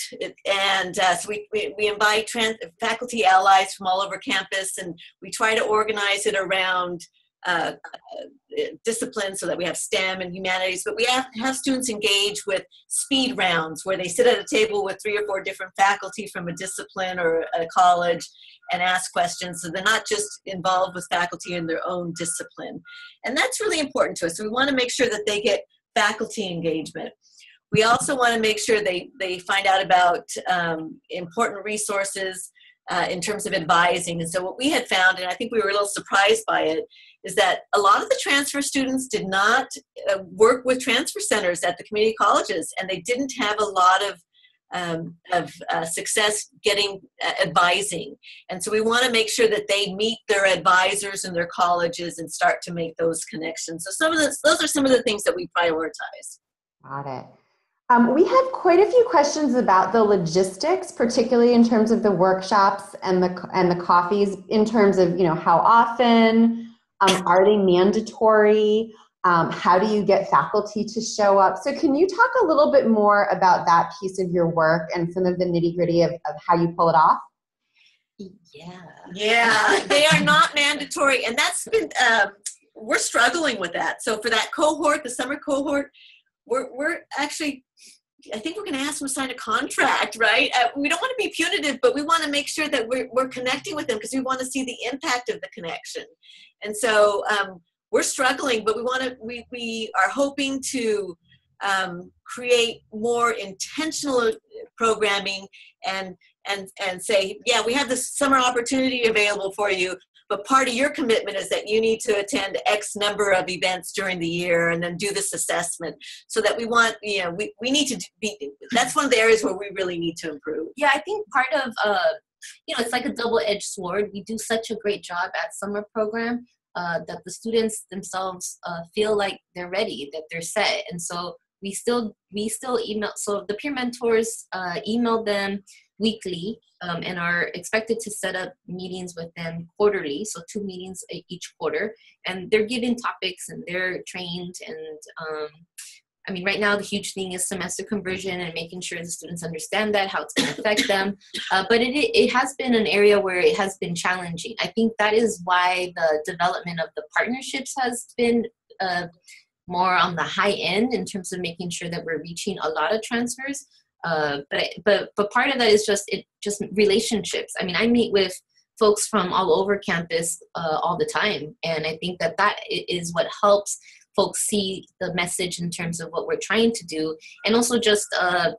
[SPEAKER 2] and uh, so we, we, we invite trans- faculty allies from all over campus, and we try to organize it around uh, uh, disciplines so that we have STEM and humanities, but we have, have students engage with speed rounds where they sit at a table with three or four different faculty from a discipline or a college and ask questions. So they're not just involved with faculty in their own discipline. And that's really important to us. So we want to make sure that they get faculty engagement. We also want to make sure they, they find out about um, important resources uh, in terms of advising. And so what we had found, and I think we were a little surprised by it, is that a lot of the transfer students did not uh, work with transfer centers at the community colleges, and they didn't have a lot of um, of uh, success getting uh, advising. And so we want to make sure that they meet their advisors in their colleges and start to make those connections. So some of the, those are some of the things that we prioritize.
[SPEAKER 4] Got it. Um, we have quite a few questions about the logistics, particularly in terms of the workshops and the and the coffees. In terms of you know how often um, are they mandatory? Um, how do you get faculty to show up? So, can you talk a little bit more about that piece of your work and some of the nitty gritty of, of how you pull it off?
[SPEAKER 3] Yeah.
[SPEAKER 2] Yeah, they are not mandatory, and that's been um, we're struggling with that. So for that cohort, the summer cohort, we're we're actually I think we're going to ask them to sign a contract, right? Uh, we don't want to be punitive, but we want to make sure that we're, we're connecting with them because we want to see the impact of the connection. And so um, we're struggling, but we want to. We we are hoping to um, create more intentional programming and and and say, yeah, we have this summer opportunity available for you, but part of your commitment is that you need to attend X number of events during the year and then do this assessment. So that we want, you know, we, we need to be. That's one of the areas where we really need to improve.
[SPEAKER 3] Yeah, I think part of uh, you know, it's like a double-edged sword. We do such a great job at summer program uh, that the students themselves uh, feel like they're ready, that they're set, and so we still we still email so the peer mentors uh, email them weekly um, and are expected to set up meetings with them quarterly so two meetings each quarter and they're given topics and they're trained and um, I mean, right now the huge thing is semester conversion and making sure the students understand that, how it's going to affect them. Uh, but it, it has been an area where it has been challenging. I think that is why the development of the partnerships has been uh, more on the high end in terms of making sure that we're reaching a lot of transfers. Uh, but but but part of that is just it just relationships. I mean, I meet with folks from all over campus uh, all the time, and I think that that is what helps folks see the message in terms of what we're trying to do, and also just uh,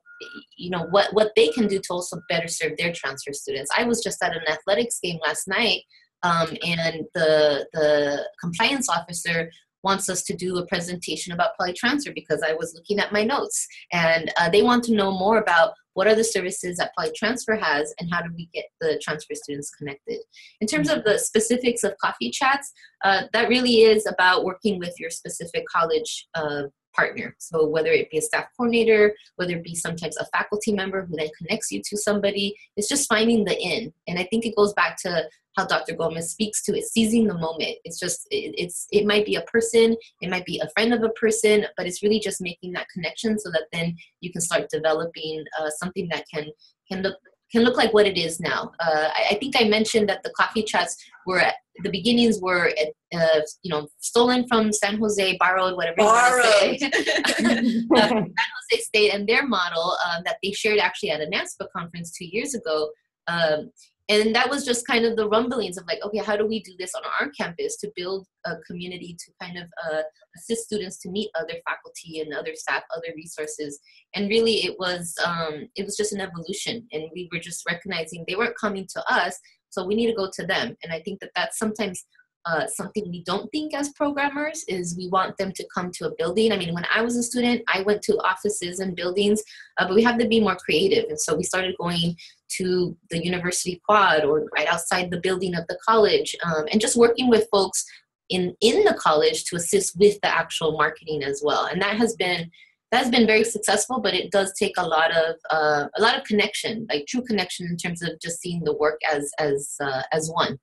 [SPEAKER 3] you know what what they can do to also better serve their transfer students. I was just at an athletics game last night. Um, and the the compliance officer wants us to do a presentation about polytransfer because I was looking at my notes and uh, they want to know more about what are the services that polytransfer has and how do we get the transfer students connected. In terms of the specifics of coffee chats, uh, that really is about working with your specific college uh, partner. So whether it be a staff coordinator, whether it be sometimes a faculty member who then connects you to somebody, it's just finding the in. And I think it goes back to how Dr. Gomez speaks to it, seizing the moment. It's just it, it's it might be a person, it might be a friend of a person, but it's really just making that connection so that then you can start developing uh, something that can can look can look like what it is now. Uh, I, I, think I mentioned that the coffee chats were at, the beginnings were uh, you know stolen from San Jose, borrowed, whatever
[SPEAKER 2] borrowed.
[SPEAKER 3] you uh, San Jose State and their model um, that they shared actually at a NASPA conference two years ago. Um, and that was just kind of the rumblings of like okay how do we do this on our campus to build a community to kind of uh, assist students to meet other faculty and other staff other resources? And really it was um, it was just an evolution and we were just recognizing they weren't coming to us so we need to go to them. And i think that that's sometimes uh, something we don't think as programmers is we want them to come to a building. I mean, when I was a student, I went to offices and buildings, uh, but we have to be more creative. And so we started going to the university quad or right outside the building of the college um, and just working with folks in, in the college to assist with the actual marketing as well. And that has been that has been very successful, but it does take a lot of uh, a lot of connection, like true connection in terms of just seeing the work as as uh, as one.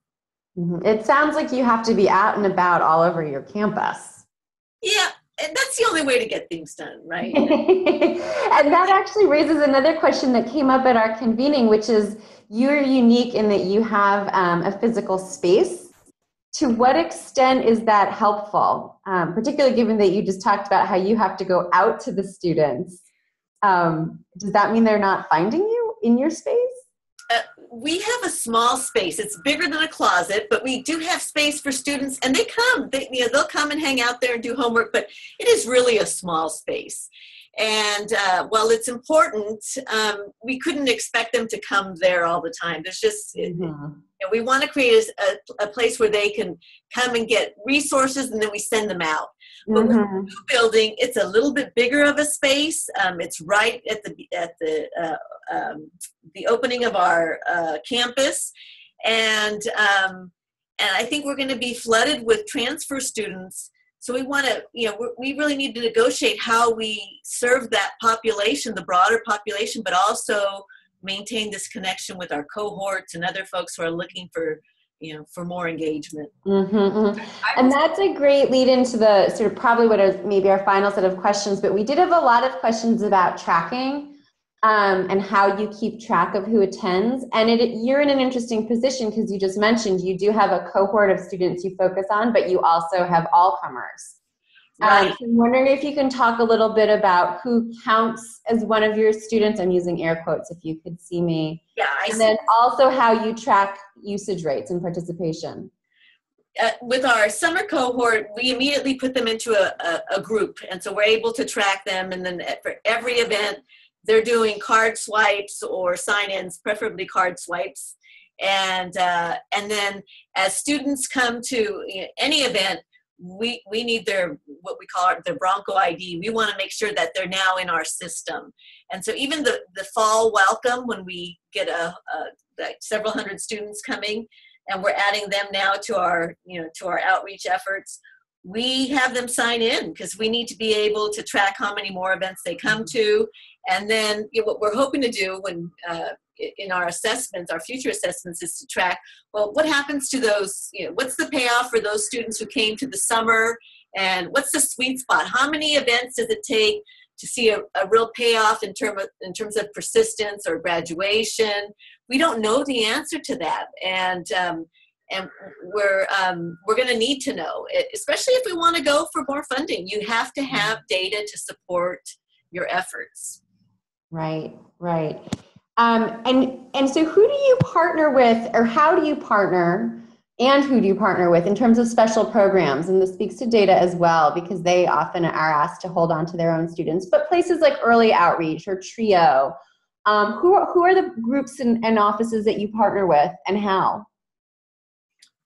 [SPEAKER 4] Mm-hmm. It sounds like you have to be out and about all over your campus.
[SPEAKER 2] Yeah, and that's the only way to get things done, right?
[SPEAKER 4] and that actually raises another question that came up at our convening, which is you're unique in that you have um, a physical space. To what extent is that helpful, um, particularly given that you just talked about how you have to go out to the students? Um, does that mean they're not finding you in your space?
[SPEAKER 2] We have a small space. It's bigger than a closet, but we do have space for students, and they come. They, you know, they'll come and hang out there and do homework. But it is really a small space. And uh, while it's important, um, we couldn't expect them to come there all the time. There's just, mm-hmm. you know, we want to create a, a, place where they can come and get resources and then we send them out. But mm-hmm. with the new building, it's a little bit bigger of a space. Um, it's right at the at the uh, um, the opening of our uh, campus, and um, and I think we're going to be flooded with transfer students. So we want to, you know, we really need to negotiate how we serve that population, the broader population, but also maintain this connection with our cohorts and other folks who are looking for you know for more engagement.
[SPEAKER 4] Mm-hmm, mm-hmm. and that's a great lead into the sort of probably what are maybe our final set of questions but we did have a lot of questions about tracking um, and how you keep track of who attends. And it, you're in an interesting position because you just mentioned you do have a cohort of students you focus on but you also have all comers Right. Um, I'm wondering if you can talk a little bit about who counts as one of your students. I'm using air quotes if you could see me.
[SPEAKER 2] Yeah, I
[SPEAKER 4] and
[SPEAKER 2] see.
[SPEAKER 4] then also how you track usage rates and participation.
[SPEAKER 2] uh, with our summer cohort, we immediately put them into a, a, a, group. And so we're able to track them. And then for every event, they're doing card swipes or sign ins, preferably card swipes. And, uh, and then as students come to you know, any event, we, we need their what we call their Bronco ID. We want to make sure that they're now in our system. And so even the, the fall welcome, when we get a, a like several hundred students coming, and we're adding them now to our you know to our outreach efforts we have them sign in because we need to be able to track how many more events they come to and then you know, what we're hoping to do when uh, in our assessments our future assessments is to track well what happens to those you know what's the payoff for those students who came to the summer and what's the sweet spot how many events does it take to see a, a real payoff in, term of, in terms of persistence or graduation. We don't know the answer to that. And, um, and we're, um, we're going to need to know, especially if we want to go for more funding. You have to have data to support your efforts.
[SPEAKER 4] Right, right. Um, and, and so who do you partner with or how do you partner and who do you partner with in terms of special programs? And this speaks to data as well because they often are asked to hold on to their own students. But places like early outreach or trio um, who, are, who are the groups and, and, offices that you partner with and how?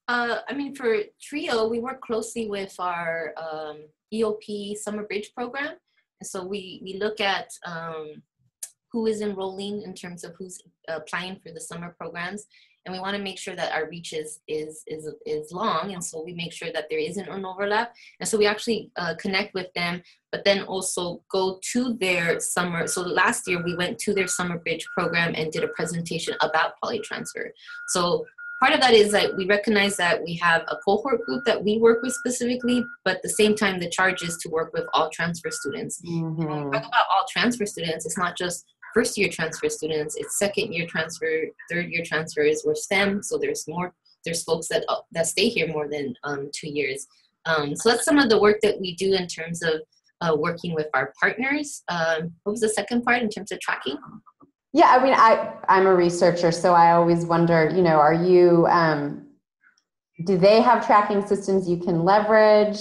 [SPEAKER 3] Uh, i mean for trio we work closely with our um, eop summer bridge program. And so we, we look at um, who is enrolling in terms of who's applying for the summer programs. And we want to make sure that our reach is is is is long and so we make sure that there isn't an overlap. And so we actually uh, connect with them but then also go to their summer so last year we went to their summer bridge program and did a presentation about poly transfer so part of that is that we recognize that we have a cohort group that we work with specifically but at the same time the charge is to work with all transfer students. Mm-hmm. when we talk about all transfer students it's not just first year transfer students, it's second year transfer, third year transfers. We're STEM, so there's more. There's folks that uh, that stay here more than um, two years. Um, so that's some of the work that we do in terms of uh, working with our partners. Um, what was the second part in terms of tracking?
[SPEAKER 4] Yeah, I mean, I I'm a researcher, so I always wonder, you know, are you um, do they have tracking systems you can leverage?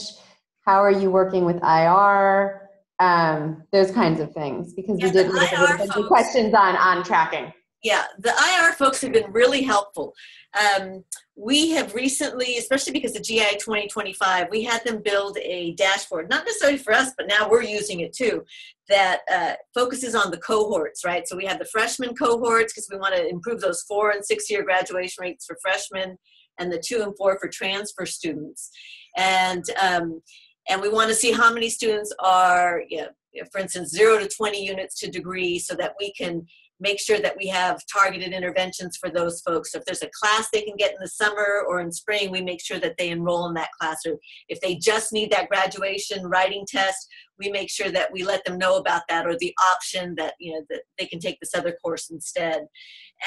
[SPEAKER 4] How are you working with IR? Um, those kinds of things because yeah, we did at questions on on tracking.
[SPEAKER 2] Yeah, the IR folks have been really helpful. Um, we have recently, especially because of GI 2025, we had them build a dashboard, not necessarily for us, but now we're using it too, that uh, focuses on the cohorts, right? So we have the freshman cohorts because we want to improve those four and six year graduation rates for freshmen and the two and four for transfer students. And um, and we want to see how many students are, you know, for instance, zero to 20 units to degree so that we can make sure that we have targeted interventions for those folks. So if there's a class they can get in the summer or in spring, we make sure that they enroll in that class. Or if they just need that graduation writing test, we make sure that we let them know about that or the option that you know that they can take this other course instead.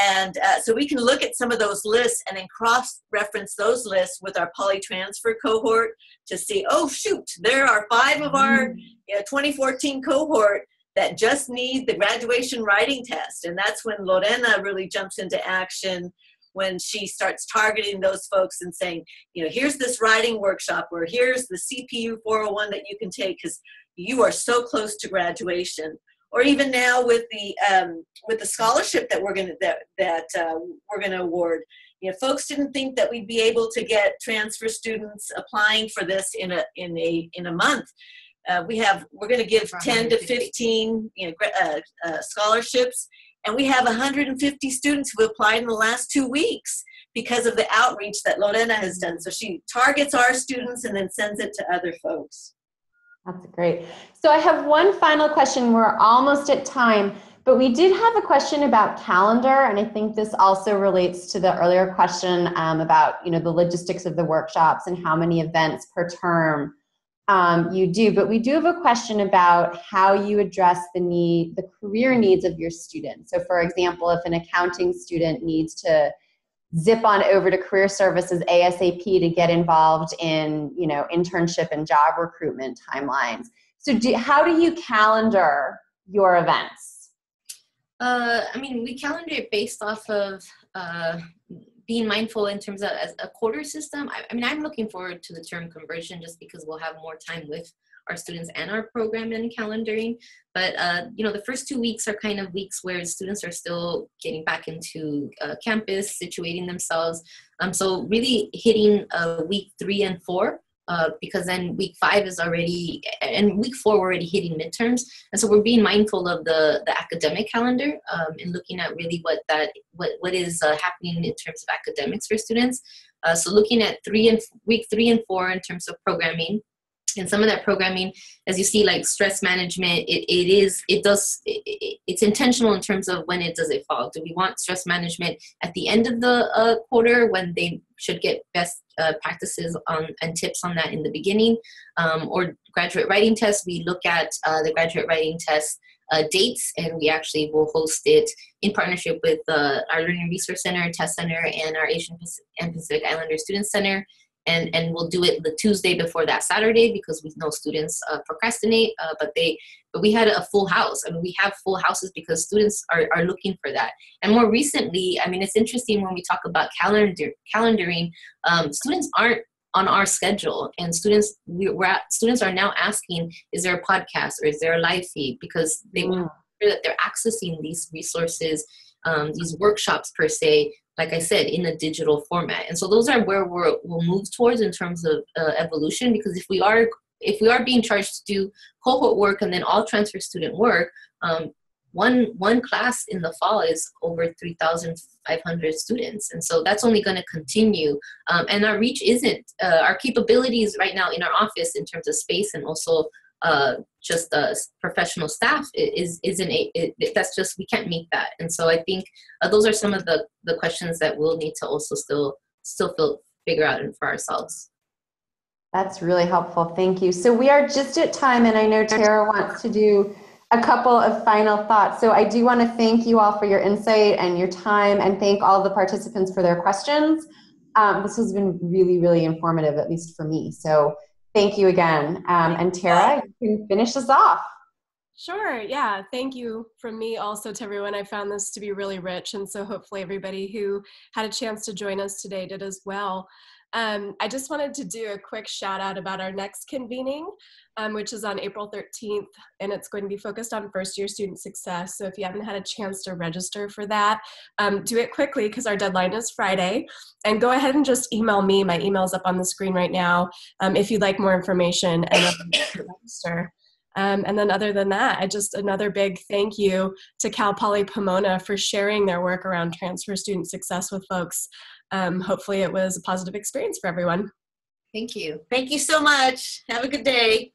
[SPEAKER 2] And uh, so we can look at some of those lists and then cross-reference those lists with our poly transfer cohort to see, oh shoot, there are five of our mm. you know, 2014 cohort that just need the graduation writing test. And that's when Lorena really jumps into action when she starts targeting those folks and saying, you know, here's this writing workshop or here's the CPU 401 that you can take because you are so close to graduation. Or even now with the um, with the scholarship that we're gonna that that uh, we're gonna award, you know, folks didn't think that we'd be able to get transfer students applying for this in a in a in a month uh, we have we're going to give 10 to 15 you know, uh, uh, scholarships and we have 150 students who applied in the last two weeks because of the outreach that lorena has done. So she targets our students and then sends it to other folks.
[SPEAKER 4] That's great. So i have one final question. We're almost at time but we did have a question about calendar and i think this also relates to the earlier question um, about you know the logistics of the workshops and how many events per term um, you do, but we do have a question about how you address the need, the career needs of your students. So, for example, if an accounting student needs to zip on over to career services ASAP to get involved in, you know, internship and job recruitment timelines. So, do, how do you calendar your events?
[SPEAKER 3] Uh, I mean, we calendar it based off of uh, being mindful in terms of as a quarter system. I, I mean, I'm looking forward to the term conversion just because we'll have more time with our students and our program and calendaring. But uh, you know, the first two weeks are kind of weeks where students are still getting back into uh, campus, situating themselves. Um, so really hitting uh, week three and four. Uh, because then week five is already and week four we're already hitting midterms. And so we're being mindful of the the academic calendar um, and looking at really what that what what is uh, happening in terms of academics for students. Uh, so looking at three and week three and four in terms of programming and some of that programming as you see like stress management it, it is it does it, it's intentional in terms of when it does it fall. Do we want stress management at the end of the uh, quarter when they should get best uh, practices on and tips on that in the beginning? Um, or graduate writing tests we look at uh, the graduate writing test uh, dates and we actually will host it in partnership with uh, our learning resource center test center and our asian and pacific islander student center and and we'll do it the Tuesday before that Saturday because we know students uh, procrastinate. Uh, but they but we had a full house. I mean, we have full houses because students are are looking for that. And more recently, I mean, it's interesting when we talk about calendar calendaring. Um, students aren't on our schedule and students we, are at, students are now asking is there a podcast or is there a live feed because they mm. want that they're accessing these resources um, these workshops per se like I said, in a digital format. And so those are where we're, we'll move towards in terms of uh, evolution. Because if we are if we are being charged to do cohort work and then all transfer student work, um, one one class in the fall is over 3,500 students, and so that's only going to continue. Um, and our reach isn't uh, our capabilities right now in our office in terms of space and also uh, just the professional staff is isn't a, it, that's just we can't meet that. And so i think uh, those are some of the the questions that we'll need to also still still feel, figure out for ourselves.
[SPEAKER 4] That's really helpful. Thank you. So we are just at time and i know tara wants to do a couple of final thoughts. So i do want to thank you all for your insight and your time and thank all the participants for their questions. Um, this has been really really informative at least for me. So Thank you again. Um, and Tara, you can finish us off.
[SPEAKER 1] Sure. Yeah. Thank you from me also to everyone. I found this to be really rich. And so hopefully everybody who had a chance to join us today did as well. Um, I just wanted to do a quick shout out about our next convening, um, which is on April 13th, and it's going to be focused on first year student success. So if you haven't had a chance to register for that, um, do it quickly because our deadline is Friday. And go ahead and just email me. My email is up on the screen right now um, if you'd like more information and register. Um, and then other than that, I just another big thank you to Cal Poly Pomona for sharing their work around transfer student success with folks um, hopefully it was a positive experience for everyone.
[SPEAKER 3] Thank you.
[SPEAKER 2] Thank you so much. Have a good day.